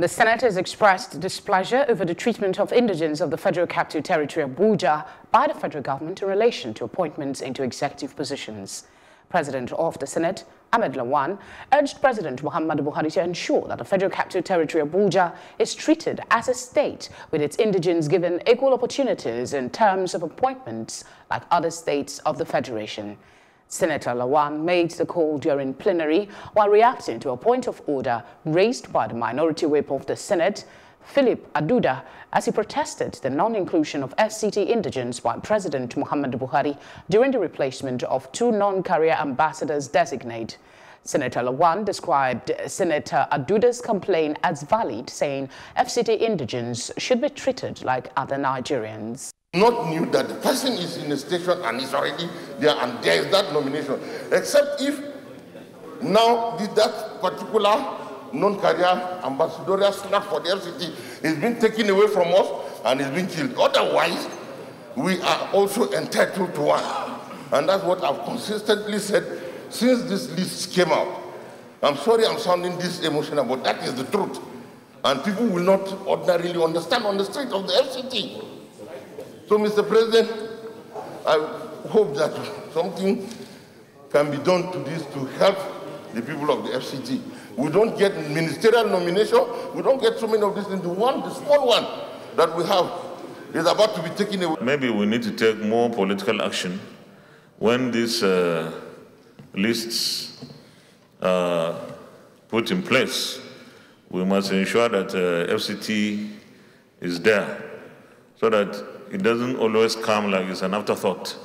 The Senate has expressed displeasure over the treatment of indigenes of the Federal Capital Territory of Abuja by the federal government in relation to appointments into executive positions. President of the Senate, Ahmad Lawan, urged President Muhammadu Buhari to ensure that the Federal Capital Territory of Abuja is treated as a state with its indigenes given equal opportunities in terms of appointments like other states of the Federation. Senator Lawan made the call during plenary while reacting to a point of order raised by the minority whip of the Senate, Philip Aduda, as he protested the non-inclusion of FCT indigenes by President Muhammadu Buhari during the replacement of two non-career ambassadors designate. Senator Lawan described Senator Aduda's complaint as valid, saying FCT indigenes should be treated like other Nigerians not knew that the person is in a station and is already there and there is that nomination. Except if now that particular non-career ambassadorial staff for the FCT is being taken away from us and is being killed. Otherwise, we are also entitled to one. And that's what I've consistently said since this list came out. I'm sorry I'm sounding this emotional, but that is the truth. And people will not ordinarily understand on the street of the FCT. So, Mr. President, I hope that something can be done to this to help the people of the FCT. We don't get ministerial nomination. We don't get so many of these this into one, the small one that we have is about to be taken away. Maybe we need to take more political action when these uh, lists are put in place. We must ensure that uh, FCT is there so that it doesn't always come like it's an afterthought.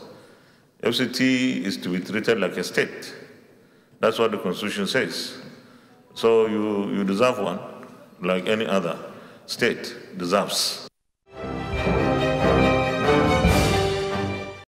FCT is to be treated like a state. That's what the Constitution says. So you, you deserve one like any other state deserves.